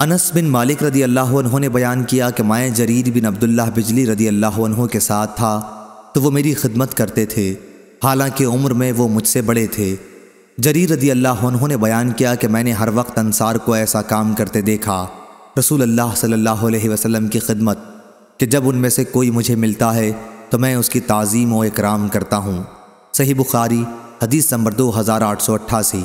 अनस बिन मालिक रदी अल्लाह ने बयान किया कि मैं जरीर बिन अब्दुल्ला बिजली रदी अल्लाह के साथ था तो वो मेरी खिदमत करते थे। हालाँकि उम्र में वो मुझसे बड़े थे। जरीर रदी अल्लाह ने बयान किया कि मैंने हर वक्त अंसार को ऐसा काम करते देखा रसूल अल्लाह सल्लल्लाहु अलैहि वसल्लम की खिदमत, कि जब उनमें से कोई मुझे मिलता है तो मैं उसकी ताज़ीम व इकराम करता हूँ। सही बुखारी, हदीस नंबर दो हज़ार आठ सौ अट्ठासी।